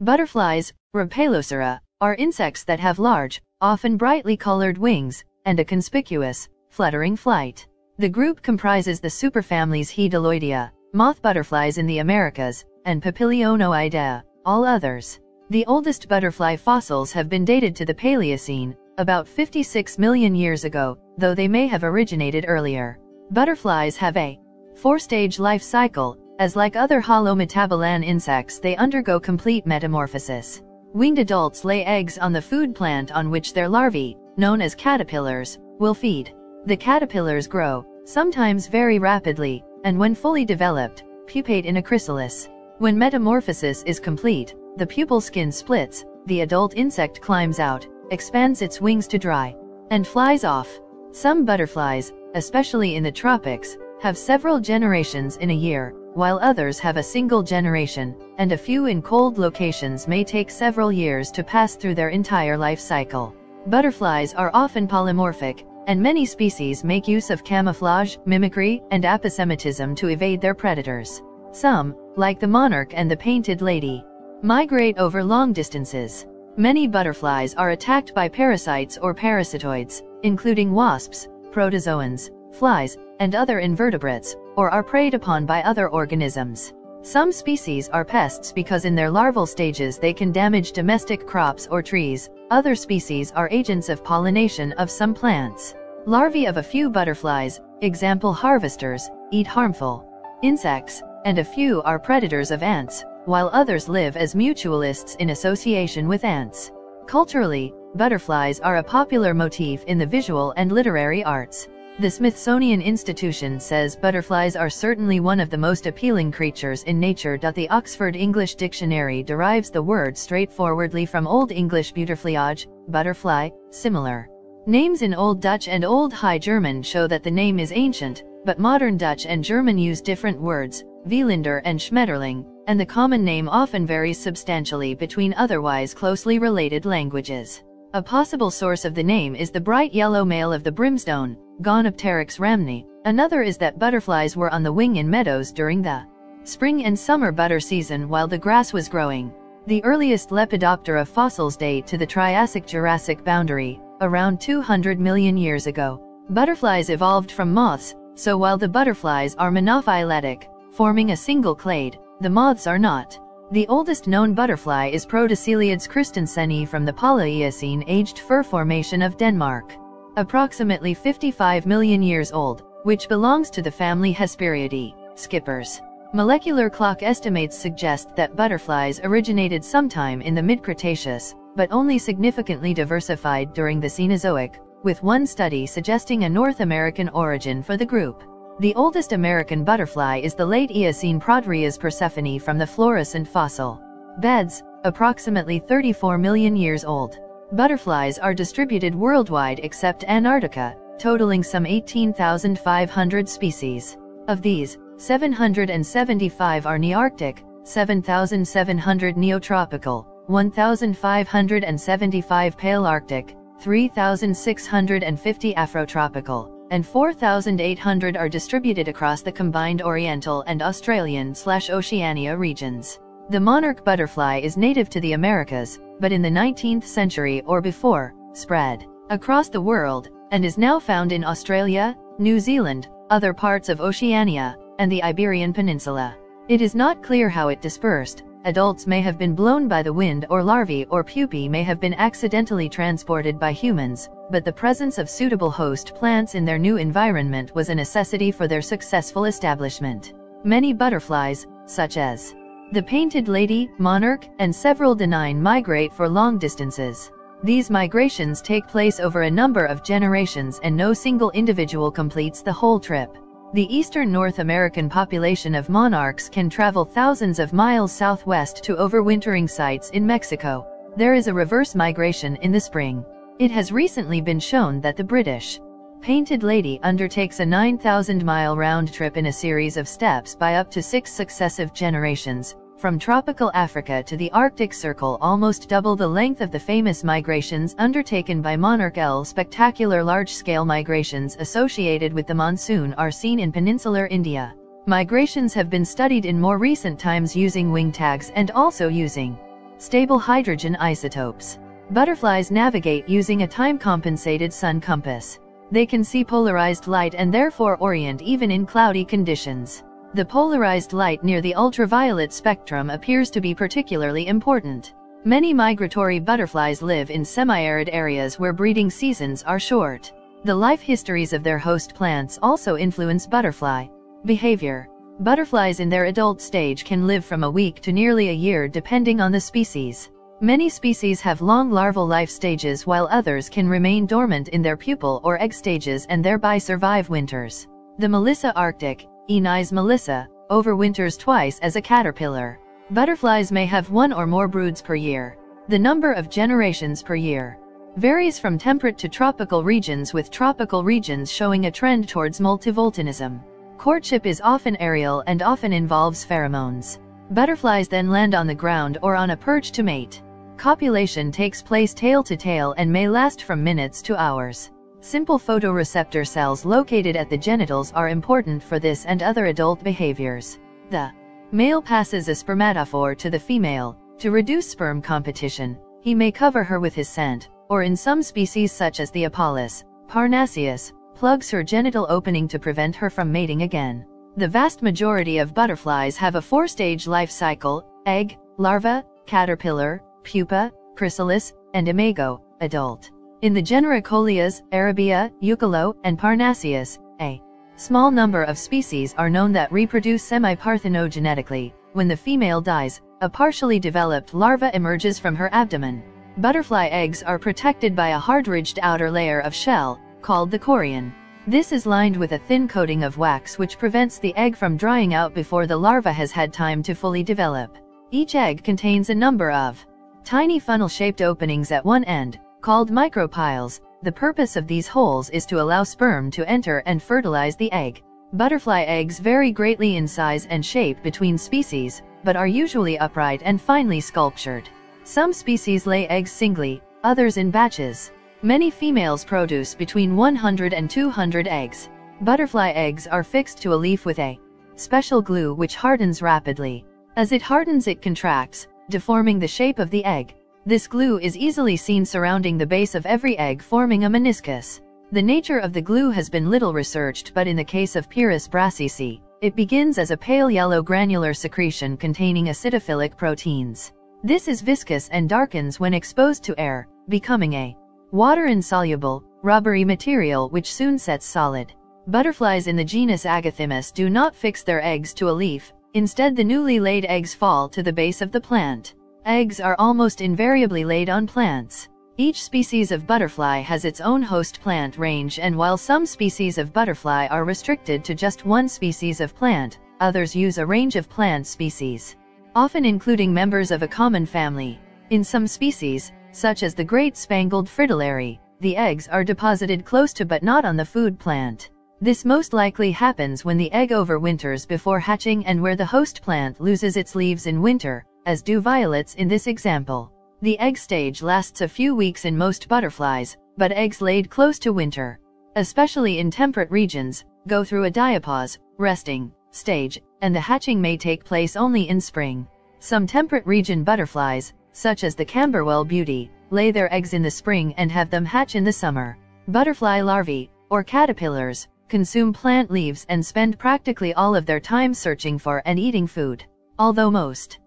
Butterflies, Rhopalocera, are insects that have large, often brightly colored wings, and a conspicuous, fluttering flight. The group comprises the superfamilies Hedyloidea, moth butterflies in the Americas, and Papilionoidea, all others. The oldest butterfly fossils have been dated to the Paleocene, about 56 million years ago, though they may have originated earlier. Butterflies have a four-stage life cycle, as like other holometabolan insects they undergo complete metamorphosis. Winged adults lay eggs on the food plant on which their larvae, known as caterpillars, will feed. The caterpillars grow, sometimes very rapidly, and when fully developed, pupate in a chrysalis. When metamorphosis is complete, the pupal skin splits, the adult insect climbs out, expands its wings to dry, and flies off. Some butterflies, especially in the tropics, have several generations in a year, while others have a single generation, and a few in cold locations may take several years to pass through their entire life cycle. Butterflies are often polymorphic, and many species make use of camouflage, mimicry, and aposematism to evade their predators. Some, like the monarch and the painted lady, migrate over long distances. Many butterflies are attacked by parasites or parasitoids, including wasps, protozoans, flies, and other invertebrates, or are preyed upon by other organisms. Some species are pests because in their larval stages they can damage domestic crops or trees, other species are agents of pollination of some plants. Larvae of a few butterflies, example harvesters, eat harmful insects, and a few are predators of ants, while others live as mutualists in association with ants. Culturally, butterflies are a popular motif in the visual and literary arts. The Smithsonian Institution says butterflies are certainly one of the most appealing creatures in nature. The Oxford English Dictionary derives the word straightforwardly from Old English butterfliage, butterfly, similar. Names in Old Dutch and Old High German show that the name is ancient, but modern Dutch and German use different words, Wielander and Schmetterling, and the common name often varies substantially between otherwise closely related languages. A possible source of the name is the bright yellow male of the brimstone, Gonepteryx rhamni. Another is that butterflies were on the wing in meadows during the spring and summer butter season while the grass was growing. The earliest Lepidoptera fossils date to the Triassic-Jurassic boundary, around 200 million years ago. Butterflies evolved from moths, so while the butterflies are monophyletic, forming a single clade, the moths are not. The oldest known butterfly is Protocoeliades kristenseni from the Paleocene-aged fur formation of Denmark approximately 55 million years old, which belongs to the family Hesperiidae, skippers. Molecular clock estimates suggest that butterflies originated sometime in the mid-Cretaceous, but only significantly diversified during the Cenozoic, with one study suggesting a North American origin for the group. The oldest American butterfly is the late Eocene Prodryas persephone from the Florissant fossil beds, approximately 34 million years old. Butterflies are distributed worldwide except Antarctica, totaling some 18,500 species. Of these, 775 are Nearctic, 7,700 Neotropical, 1,575 Palearctic, 3,650 Afrotropical, and 4,800 are distributed across the combined Oriental and Australian-Oceania regions. The monarch butterfly is native to the Americas, but in the 19th century or before, spread across the world, and is now found in Australia, New Zealand, other parts of Oceania, and the Iberian Peninsula. It is not clear how it dispersed, adults may have been blown by the wind or larvae or pupae may have been accidentally transported by humans, but the presence of suitable host plants in their new environment was a necessity for their successful establishment. Many butterflies, such as the painted lady, monarch, and several danaine migrate for long distances. These migrations take place over a number of generations and no single individual completes the whole trip. The eastern North American population of monarchs can travel thousands of miles southwest to overwintering sites in Mexico. There is a reverse migration in the spring. It has recently been shown that the British Painted Lady undertakes a 9,000-mile round trip in a series of steps by up to six successive generations, from tropical Africa to the Arctic Circle almost double the length of the famous migrations undertaken by Monarch L. Spectacular large-scale migrations associated with the monsoon are seen in peninsular India. Migrations have been studied in more recent times using wing tags and also using stable hydrogen isotopes. Butterflies navigate using a time-compensated sun compass. They can see polarized light and therefore orient even in cloudy conditions. The polarized light near the ultraviolet spectrum appears to be particularly important. Many migratory butterflies live in semi-arid areas where breeding seasons are short. The life histories of their host plants also influence butterfly behavior. Butterflies in their adult stage can live from a week to nearly a year depending on the species. Many species have long larval life stages while others can remain dormant in their pupal or egg stages and thereby survive winters. The Melissa arctic, Oeneis melissa, overwinters twice as a caterpillar. Butterflies may have one or more broods per year. The number of generations per year varies from temperate to tropical regions with tropical regions showing a trend towards multivoltinism. Courtship is often aerial and often involves pheromones. Butterflies then land on the ground or on a perch to mate. Copulation takes place tail to tail and may last from minutes to hours. Simple photoreceptor cells located at the genitals are important for this and other adult behaviors. The male passes a spermatophore to the female. To reduce sperm competition, he may cover her with his scent, or in some species such as the Apollo, Parnassius, plugs her genital opening to prevent her from mating again. The vast majority of butterflies have a four-stage life cycle, egg, larva, caterpillar, pupa, chrysalis, and imago, adult. In the genera Colias, Erebia, Euchloe, and Parnassius, a small number of species are known that reproduce semi-parthenogenetically. When the female dies, a partially developed larva emerges from her abdomen. Butterfly eggs are protected by a hard-ridged outer layer of shell, called the chorion. This is lined with a thin coating of wax which prevents the egg from drying out before the larva has had time to fully develop. Each egg contains a number of Tiny funnel-shaped openings at one end, called micropyles, the purpose of these holes is to allow sperm to enter and fertilize the egg. Butterfly eggs vary greatly in size and shape between species, but are usually upright and finely sculptured. Some species lay eggs singly, others in batches. Many females produce between 100 and 200 eggs. Butterfly eggs are fixed to a leaf with a special glue which hardens rapidly. As it hardens it contracts, deforming the shape of the egg. This glue is easily seen surrounding the base of every egg forming a meniscus. The nature of the glue has been little researched but in the case of Pieris brassicae, it begins as a pale yellow granular secretion containing acidophilic proteins. This is viscous and darkens when exposed to air, becoming a water-insoluble, rubbery material which soon sets solid. Butterflies in the genus Agathymus do not fix their eggs to a leaf, Instead the newly laid eggs fall to the base of the plant. Eggs are almost invariably laid on plants. Each species of butterfly has its own host plant range and while some species of butterfly are restricted to just one species of plant, others use a range of plant species, often including members of a common family. In some species, such as the great spangled fritillary, the eggs are deposited close to but not on the food plant. This most likely happens when the egg overwinters before hatching and where the host plant loses its leaves in winter, as do violets in this example. The egg stage lasts a few weeks in most butterflies, but eggs laid close to winter, especially in temperate regions, go through a diapause, resting, stage, and the hatching may take place only in spring. Some temperate region butterflies, such as the Camberwell beauty, lay their eggs in the spring and have them hatch in the summer. Butterfly larvae, or caterpillars, consume plant leaves and spend practically all of their time searching for and eating food. Although most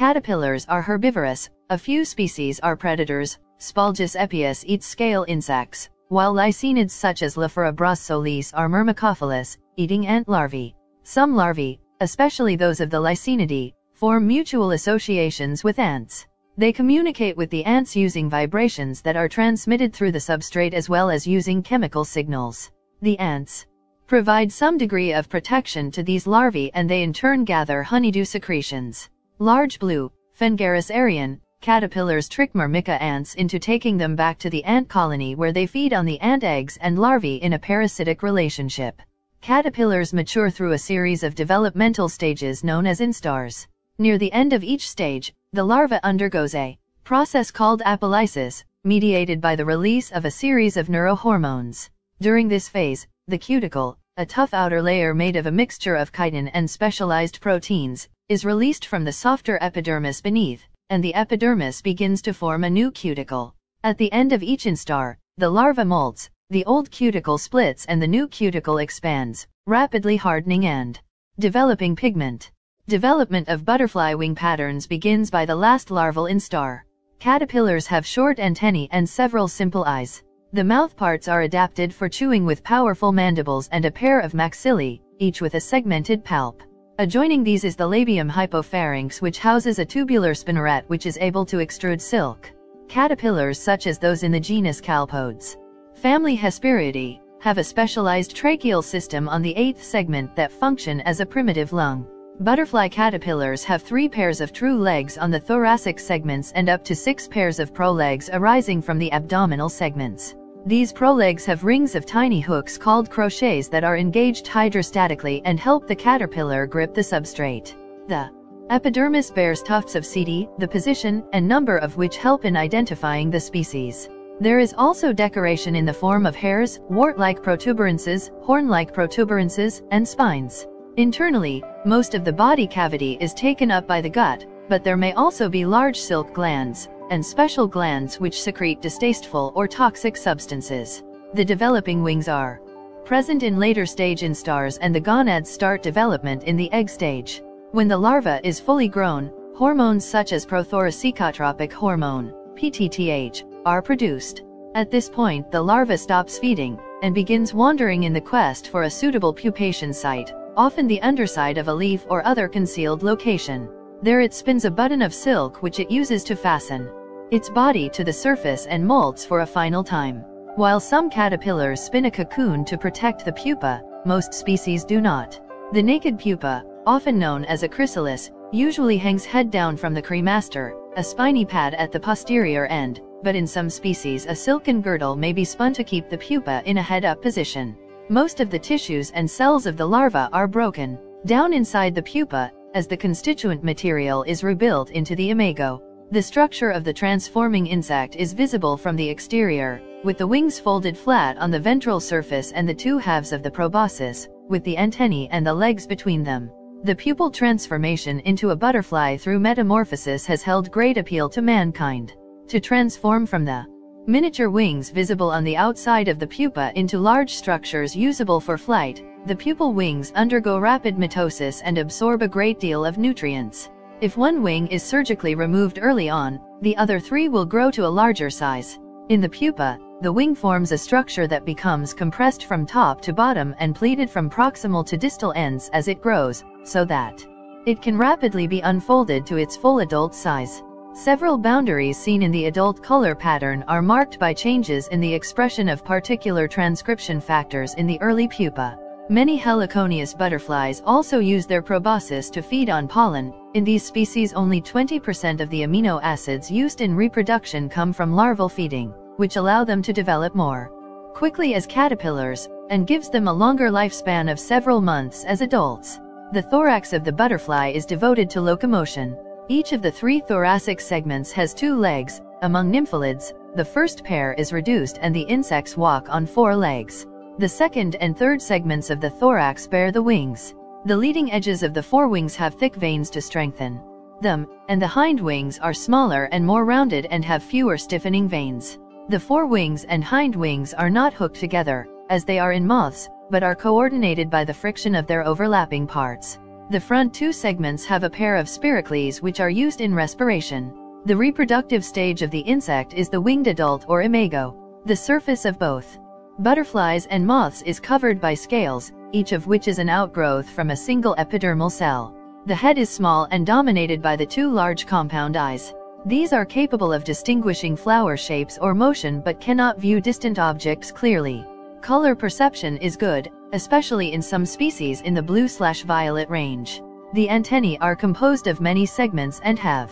caterpillars are herbivorous, a few species are predators. Spalgis epius eats scale insects, while lycaenids such as Liphyra solis are myrmecophilous, eating ant larvae. Some larvae, especially those of the Lycaenidae, form mutual associations with ants. They communicate with the ants using vibrations that are transmitted through the substrate as well as using chemical signals. The ants provide some degree of protection to these larvae and they in turn gather honeydew secretions. Large blue, Phengaris arion, caterpillars trick Myrmica ants into taking them back to the ant colony where they feed on the ant eggs and larvae in a parasitic relationship. Caterpillars mature through a series of developmental stages known as instars. Near the end of each stage, the larva undergoes a process called apolysis, mediated by the release of a series of neurohormones. During this phase, the cuticle, a tough outer layer made of a mixture of chitin and specialized proteins, is released from the softer epidermis beneath, and the epidermis begins to form a new cuticle. At the end of each instar, the larva molts, the old cuticle splits and the new cuticle expands, rapidly hardening and developing pigment. Development of butterfly wing patterns begins by the last larval instar. Caterpillars have short antennae and several simple eyes. The mouthparts are adapted for chewing with powerful mandibles and a pair of maxillae, each with a segmented palp. Adjoining these is the labium hypopharynx which houses a tubular spinneret which is able to extrude silk. Caterpillars such as those in the genus Calpodes, family Hesperiidae, have a specialized tracheal system on the eighth segment that function as a primitive lung. Butterfly caterpillars have three pairs of true legs on the thoracic segments and up to six pairs of prolegs arising from the abdominal segments. These prolegs have rings of tiny hooks called crochets that are engaged hydrostatically and help the caterpillar grip the substrate. The epidermis bears tufts of setae, the position and number of which help in identifying the species. There is also decoration in the form of hairs, wart-like protuberances, horn-like protuberances, and spines. Internally, most of the body cavity is taken up by the gut, but there may also be large silk glands, and special glands which secrete distasteful or toxic substances. The developing wings are present in later stage instars and the gonads start development in the egg stage. When the larva is fully grown, hormones such as prothoracicotropic hormone, PTTH, are produced. At this point the larva stops feeding, and begins wandering in the quest for a suitable pupation site, often the underside of a leaf or other concealed location. There it spins a button of silk which it uses to fasten its body to the surface and molts for a final time. While some caterpillars spin a cocoon to protect the pupa, most species do not. The naked pupa, often known as a chrysalis, usually hangs head down from the cremaster, a spiny pad at the posterior end, but in some species a silken girdle may be spun to keep the pupa in a head-up position. Most of the tissues and cells of the larva are broken down inside the pupa, as the constituent material is rebuilt into the imago. The structure of the transforming insect is visible from the exterior, with the wings folded flat on the ventral surface and the two halves of the proboscis, with the antennae and the legs between them. The pupal transformation into a butterfly through metamorphosis has held great appeal to mankind. To transform from the Miniature wings visible on the outside of the pupa into large structures usable for flight, the pupal wings undergo rapid mitosis and absorb a great deal of nutrients. If one wing is surgically removed early on, the other three will grow to a larger size. In the pupa, the wing forms a structure that becomes compressed from top to bottom and pleated from proximal to distal ends as it grows, so that it can rapidly be unfolded to its full adult size. Several boundaries seen in the adult color pattern are marked by changes in the expression of particular transcription factors in the early pupa. Many heliconius butterflies also use their proboscis to feed on pollen. In these species only 20% of the amino acids used in reproduction come from larval feeding, which allow them to develop more quickly as caterpillars, and gives them a longer lifespan of several months as adults. The thorax of the butterfly is devoted to locomotion. Each of the three thoracic segments has two legs. Among nymphalids, the first pair is reduced and the insects walk on four legs. The second and third segments of the thorax bear the wings. The leading edges of the forewings have thick veins to strengthen them, and the hind wings are smaller and more rounded and have fewer stiffening veins. The forewings and hind wings are not hooked together, as they are in moths, but are coordinated by the friction of their overlapping parts. The front two segments have a pair of spiracles which are used in respiration. The reproductive stage of the insect is the winged adult or imago. The surface of both butterflies and moths is covered by scales, each of which is an outgrowth from a single epidermal cell. The head is small and dominated by the two large compound eyes. These are capable of distinguishing flower shapes or motion but cannot view distant objects clearly. Color perception is good, especially in some species in the blue-slash-violet range. The antennae are composed of many segments and have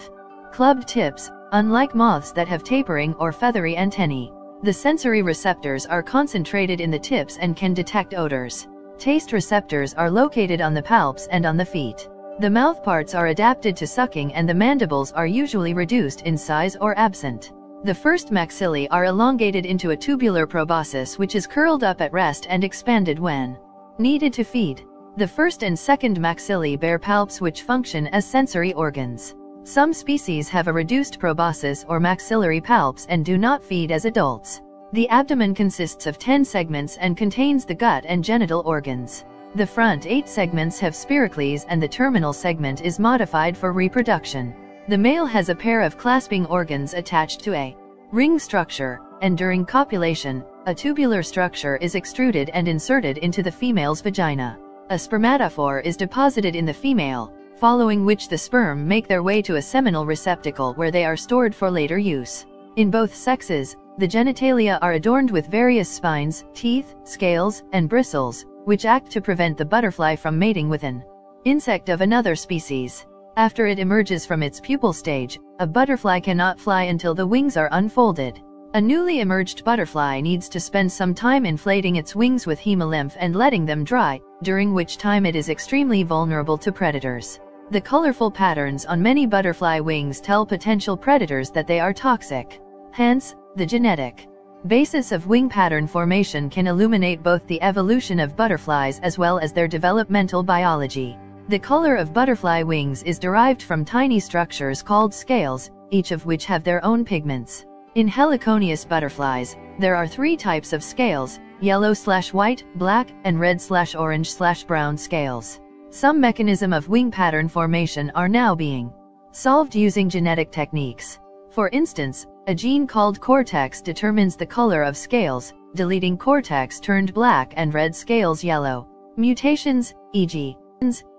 clubbed tips, unlike moths that have tapering or feathery antennae. The sensory receptors are concentrated in the tips and can detect odors. Taste receptors are located on the palps and on the feet. The mouthparts are adapted to sucking and the mandibles are usually reduced in size or absent. The first maxillae are elongated into a tubular proboscis which is curled up at rest and expanded when needed to feed. The first and second maxillae bear palps which function as sensory organs. Some species have a reduced proboscis or maxillary palps and do not feed as adults. The abdomen consists of 10 segments and contains the gut and genital organs. The front 8 segments have spiracles and the terminal segment is modified for reproduction. The male has a pair of clasping organs attached to a ring structure, and during copulation, a tubular structure is extruded and inserted into the female's vagina. A spermatophore is deposited in the female, following which the sperm make their way to a seminal receptacle where they are stored for later use. In both sexes, the genitalia are adorned with various spines, teeth, scales, and bristles, which act to prevent the butterfly from mating with an insect of another species. After it emerges from its pupal stage, a butterfly cannot fly until the wings are unfolded. A newly emerged butterfly needs to spend some time inflating its wings with hemolymph and letting them dry, during which time it is extremely vulnerable to predators. The colorful patterns on many butterfly wings tell potential predators that they are toxic. Hence, the genetic basis of wing pattern formation can illuminate both the evolution of butterflies as well as their developmental biology. The color of butterfly wings is derived from tiny structures called scales, each of which have their own pigments. In heliconius butterflies, there are three types of scales, yellow slash white, black, and red slash orange slash brown scales. Some mechanism of wing pattern formation are now being solved using genetic techniques. For instance, a gene called cortex determines the color of scales, deleting cortex turned black and red scales yellow. Mutations, e.g.,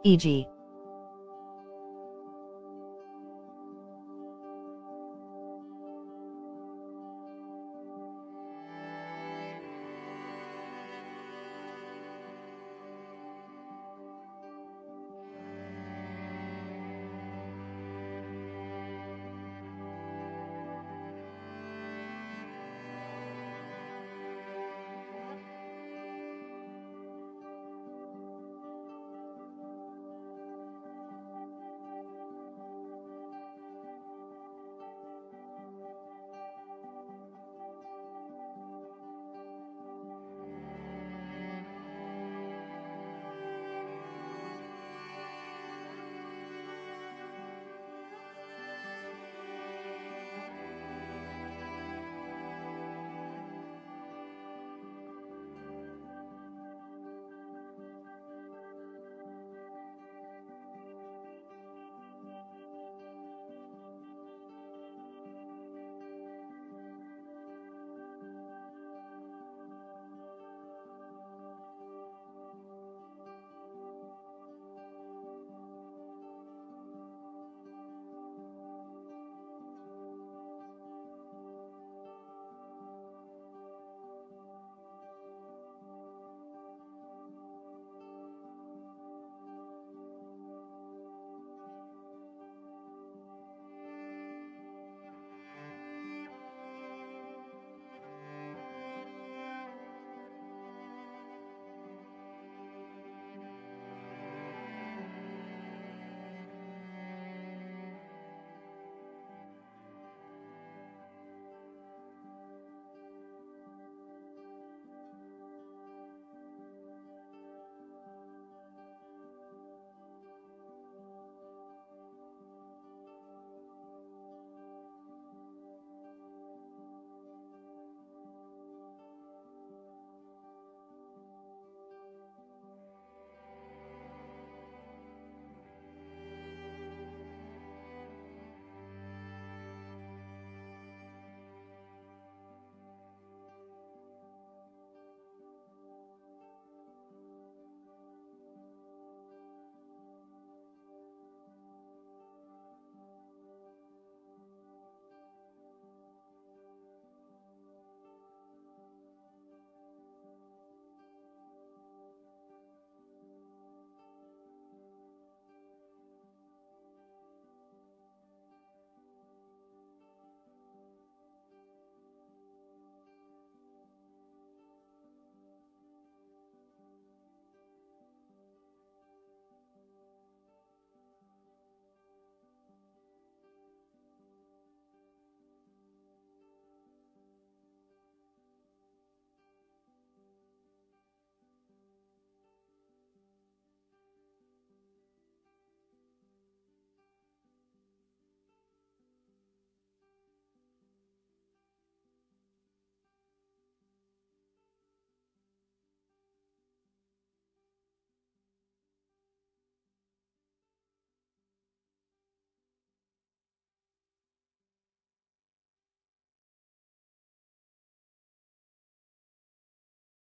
e.g.,